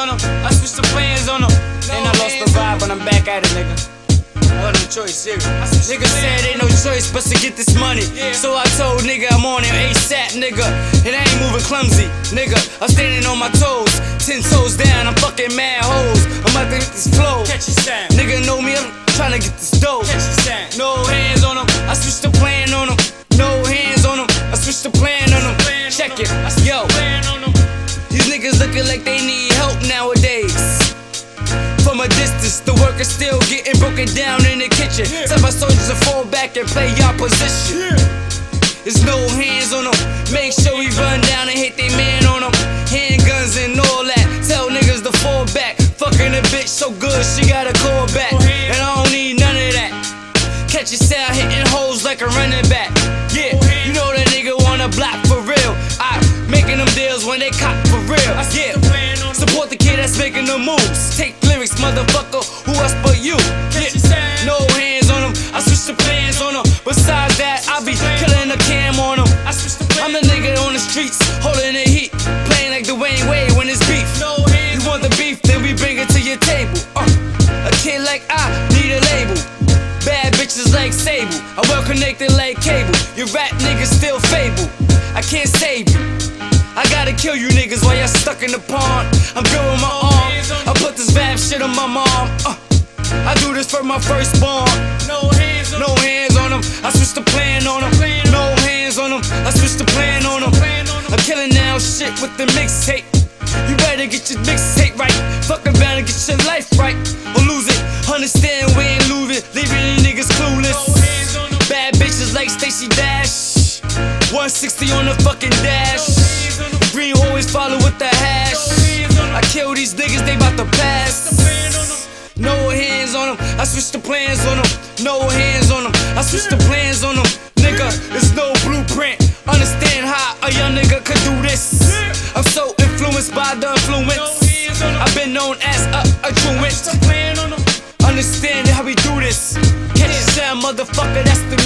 on them. I switched the plans on them. And I lost the vibe, but I'm back at it, nigga. No choice, serious. Nigga said ain't no choice but to get this money. So I told nigga I'm on it ASAP, nigga. And I ain't moving clumsy, nigga. I'm standing on my toes, ten toes down. I'm fucking mad hoes. I'm about to get this flow. Catchie Sound. Nigga know me, I'm trying to get this dough. Catchie Sound. No hands on them. I switched the plan on them. No hands on them. I switched the plan on them. Check it. Yo, niggas looking like they need help nowadays. From a distance, the work is still getting broken down in the kitchen. Tell my soldiers to fall back and play your position. There's no hands on them. Make sure we run down and hit they man on them. Handguns and all that. Tell niggas to fall back. Fucking a bitch so good, she got a making the moves. Tank Lyrics, motherfucker. Who else but you? Yeah, no hands on them. I switch the plans on them. Besides that, I be killing the cam on them. I switched the plan. I'm the nigga on the streets, holding the heat, playing like Dwyane Wade when it's beef. You want the beef, then we bring it to your table. Uh, a kid like I need a label. Bad bitches like Sable. I well connected like cable. Your rap niggas still fable. I can't save you. I gotta kill you niggas while you're stuck in the pond. I'm doing my mom. Uh, I do this for my firstborn. No hands on No hands on them. I switched the plan on them. No hands on them. I switched the plan on them. Plan on them. I'm killing now shit with the mixtape. You better get your mixtape right. Fuck around and get your life right. Or lose it. Understand we ain't losing. Leaving you niggas clueless. hands on them. Bad bitches like Stacey Dash. 160 on the fucking dash. Green always follow with the hash. I kill these niggas, they bout to pass. I switch the plans on them. No hands on them. I switch the plans on them. Nigga, there's no blueprint. Understand how a young nigga could do this. I'm so influenced by the influence. I've been known as a, a truant. Understand how we do this. Catch sound, motherfucker, that's the